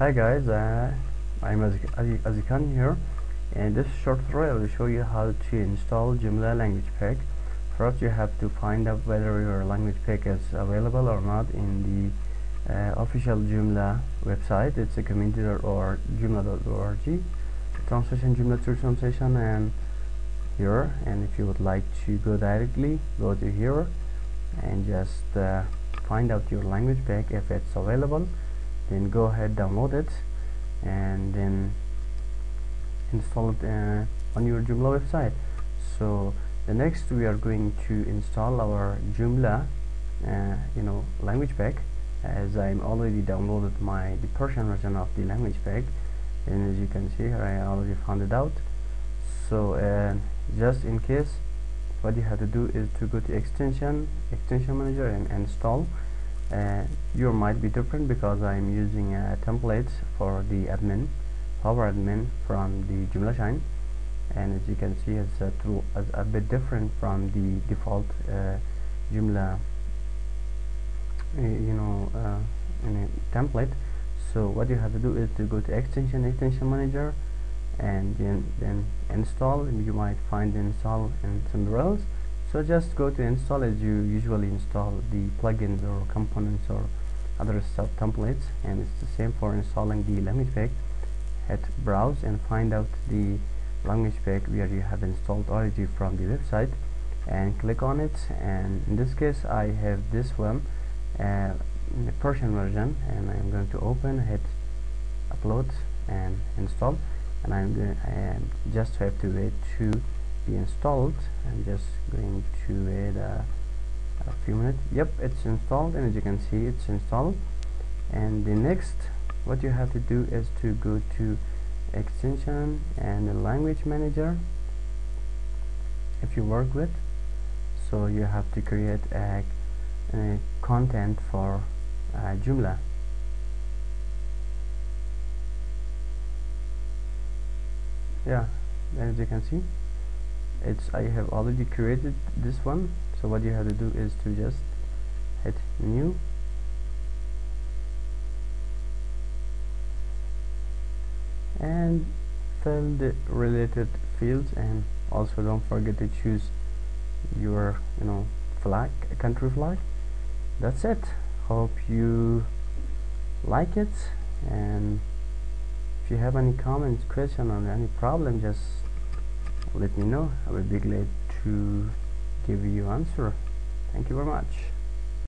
Hi guys, uh, I'm Aziz Khan here and this short tutorial will show you how to install Joomla language pack. First you have to find out whether your language pack is available or not in the uh, official Joomla website. It's a community or joomla.org. Translation Joomla translation and here and if you would like to go directly go to here and just uh, find out your language pack if it's available then go ahead download it and then install it uh, on your Joomla website. So the next we are going to install our Joomla uh, you know language pack. As I'm already downloaded my the Persian version of the language pack and as you can see here I already found it out. So uh, just in case what you have to do is to go to extension extension manager and install uh, your might be different because I'm using a template for the admin power admin from the Joomla Shine. And as you can see it's a, tool, a, bit different from the default uh, Joomla uh, you know uh, template. So what you have to do is to go to extension extension manager and then, then install. You might find install in somewhere else so just go to install as you usually install the plugins or components or other sub templates and it's the same for installing the language pack hit browse and find out the language pack where you have installed already from the website and click on it. And in this case I have this one uh, the Persian version and I'm going to open hit upload and install. And I'm going to just have to wait to be installed. I'm just going to wait a, a few minutes. Yep it's installed. And as you can see it's installed. And the next what you have to do is to go to extension and the language manager if you work with. So you have to create a, a content for uh, Joomla. Yeah as you can see it's I have already created this one. So what you have to do is to just hit new. And fill the related fields and also don't forget to choose your you know flag a country flag. That's it. Hope you like it. And if you have any comments question or any problem just let me know. I will be glad to give you answer. Thank you very much